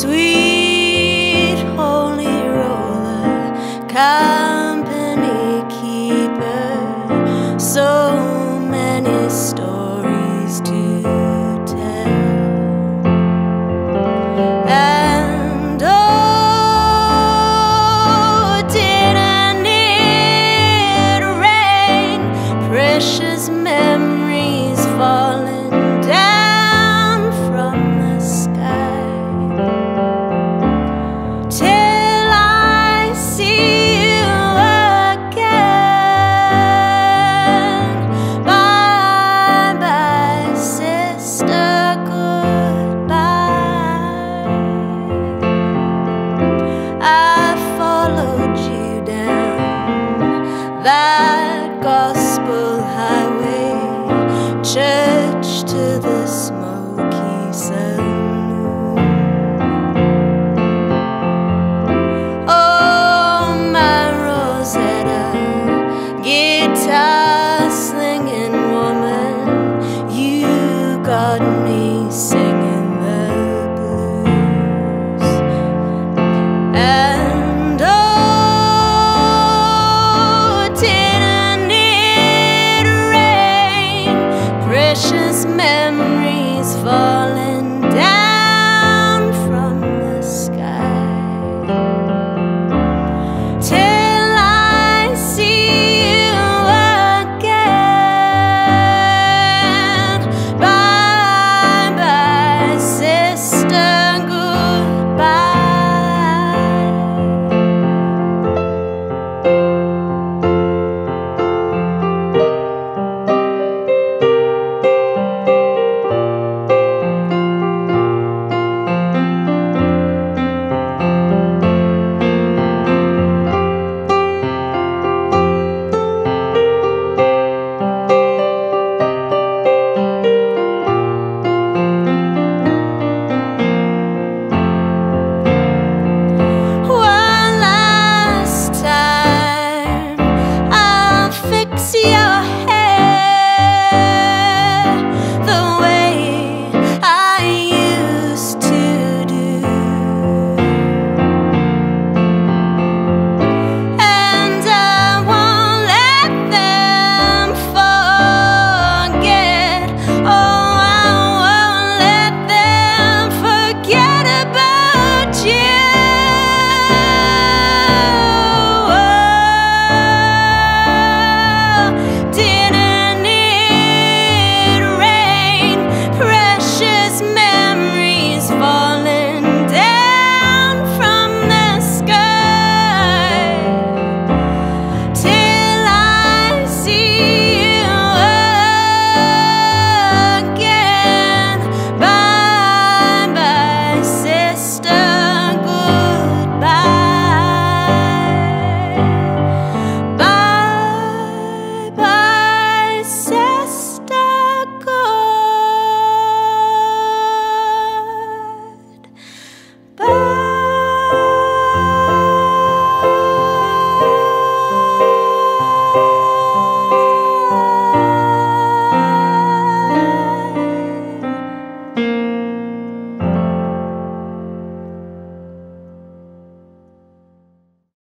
sweet holy roller, company keeper. So many stories. that